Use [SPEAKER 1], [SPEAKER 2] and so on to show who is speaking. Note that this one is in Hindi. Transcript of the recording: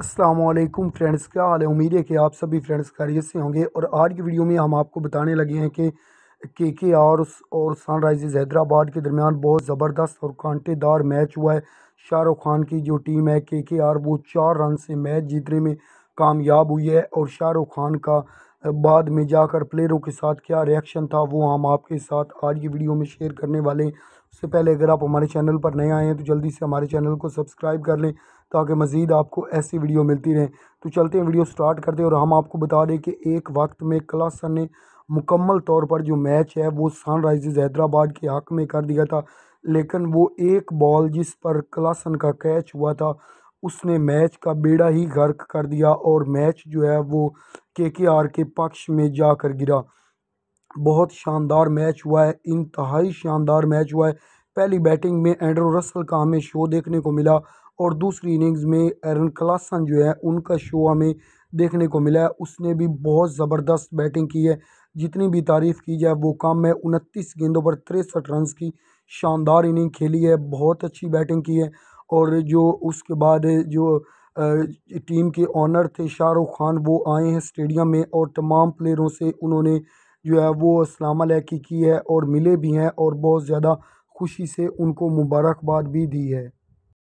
[SPEAKER 1] असलम फ्रेंड्स, क्या हाल है? उम्मीद है कि आप सभी फ्रेंड्स खैरियत से होंगे। और आज की वीडियो में हम आपको बताने लगे हैं कि के के आर और सनराइजर्स हैदराबाद के दरमियान बहुत ज़बरदस्त और कांटेदार मैच हुआ है। शाहरुख खान की जो टीम है के के आर वो चार रन से मैच जीतने में कामयाब हुई है और शाहरुख खान का बाद में जाकर प्लेयरों के साथ क्या रिएक्शन था, वो हम आपके साथ आज की वीडियो में शेयर करने वाले हैं। उससे पहले अगर आप हमारे चैनल पर नए आए हैं तो जल्दी से हमारे चैनल को सब्सक्राइब कर लें, ताकि मज़ीद आपको ऐसी वीडियो मिलती रहे। तो चलते हैं वीडियो स्टार्ट करते हैं और हम आपको बता दें कि एक वक्त में क्लासन ने मुकम्मल तौर पर जो मैच है, वो सनराइजर्स हैदराबाद के हक़ में कर दिया था। लेकिन वो एक बॉल जिस पर क्लासन का कैच हुआ था उसने मैच का बेड़ा ही गर्क कर दिया और मैच जो है वो के के आर के पक्ष में जाकर गिरा। बहुत शानदार मैच हुआ है, इंतहाई शानदार मैच हुआ है। पहली बैटिंग में एंड्रो रसल का हमें शो देखने को मिला और दूसरी इनिंग्स में एरन क्लासन जो है उनका शो हमें देखने को मिला है। उसने भी बहुत ज़बरदस्त बैटिंग की है। जितनी भी तारीफ़ की जाए वो कम है। उनतीस गेंदों पर तिरसठ रन की शानदार इनिंग खेली है। बहुत अच्छी बैटिंग की है। और जो उसके बाद जो टीम के ऑनर थे शाहरुख खान, वो आए हैं स्टेडियम में और तमाम प्लेयरों से उन्होंने जो है वो अस्सलाम लैकी की है और मिले भी हैं और बहुत ज़्यादा खुशी से उनको मुबारकबाद भी दी है।